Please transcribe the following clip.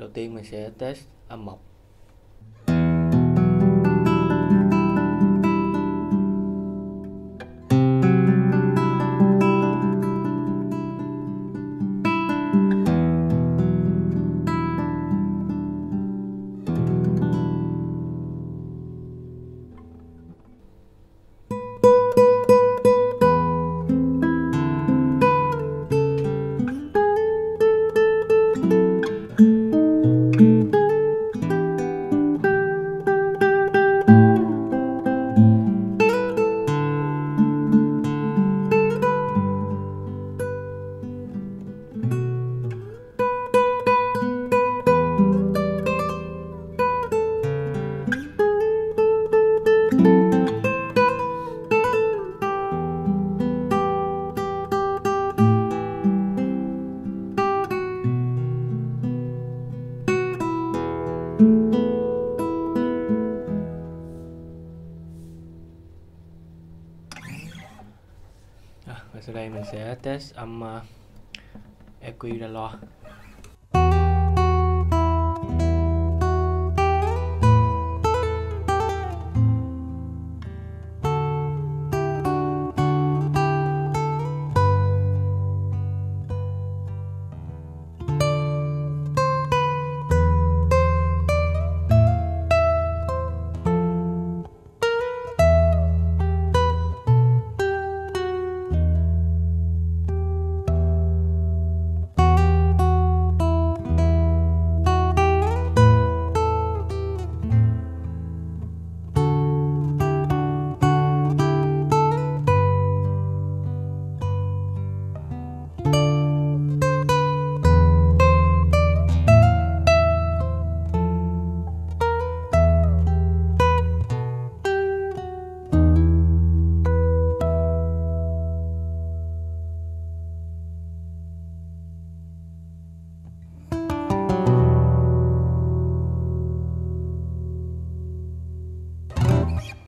đầu tiên mình sẽ test âm mộc. Và sau đây mình sẽ test âm ờ, uh, EQ ra loa